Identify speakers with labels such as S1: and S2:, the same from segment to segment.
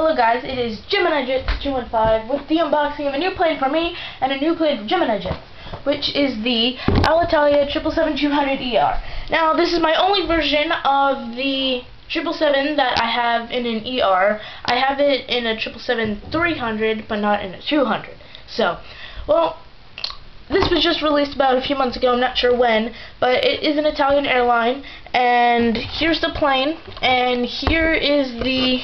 S1: Hello guys, it is Gemini Jets 215 with the unboxing of a new plane for me and a new plane for Gemini Jets, which is the Alitalia 777-200ER. Now, this is my only version of the 777 that I have in an ER. I have it in a 777-300, but not in a 200. So, well, this was just released about a few months ago, I'm not sure when, but it is an Italian airline, and here's the plane, and here is the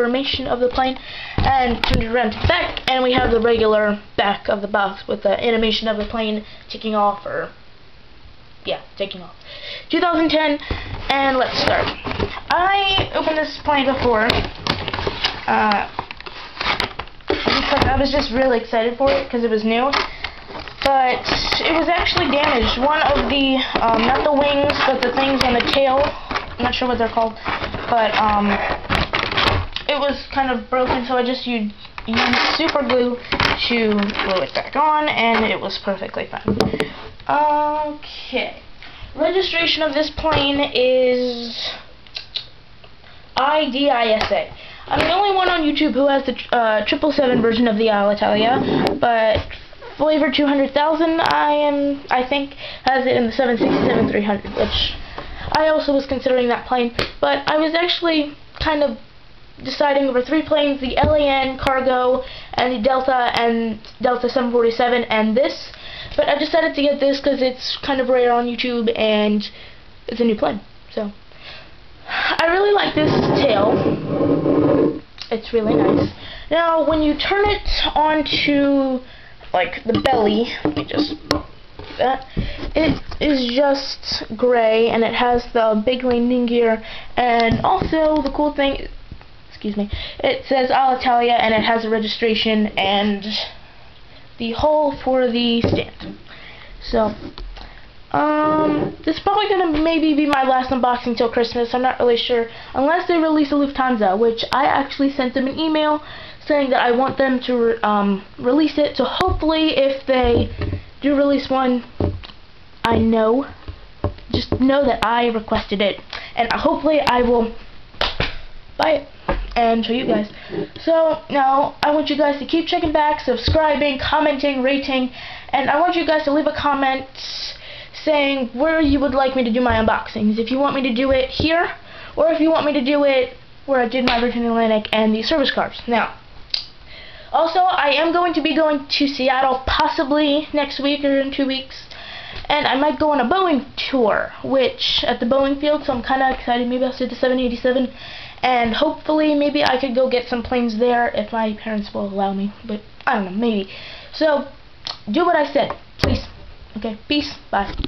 S1: information of the plane, and turn it around to the back, and we have the regular back of the box with the animation of the plane taking off, or, yeah, taking off. 2010, and let's start. I opened this plane before, uh, because I was just really excited for it, because it was new, but it was actually damaged. One of the, um, not the wings, but the things on the tail, I'm not sure what they're called, but um, was kind of broken, so I just used, used super glue to glue it back on, and it was perfectly fine. Okay. Registration of this plane is IDISA. I'm the only one on YouTube who has the uh, 777 version of the Alitalia, but Flavor 200,000, I am, I think, has it in the 767-300, which I also was considering that plane, but I was actually kind of deciding over three planes, the LAN Cargo, and the Delta, and Delta 747, and this, but I decided to get this because it's kind of rare on YouTube, and it's a new plane, so. I really like this tail. It's really nice. Now, when you turn it onto like the belly, let me just that. It is just gray and it has the big landing gear and also the cool thing excuse me, it says Alitalia and it has a registration and the hole for the stand. So um, this is probably going to maybe be my last unboxing till Christmas. I'm not really sure. Unless they release a Lufthansa, which I actually sent them an email saying that I want them to re um, release it. So hopefully if they do release one, I know. Just know that I requested it. And hopefully I will buy it and show you guys. So now I want you guys to keep checking back, subscribing, commenting, rating, and I want you guys to leave a comment saying where you would like me to do my unboxings. If you want me to do it here, or if you want me to do it where I did my Virgin Atlantic and the service cars. Now, also, I am going to be going to Seattle possibly next week or in two weeks. And I might go on a Boeing tour, which at the Boeing field, so I'm kind of excited. Maybe I'll see the 787. And hopefully, maybe I could go get some planes there if my parents will allow me. But I don't know, maybe. So, do what I said, please. Okay, peace. Bye.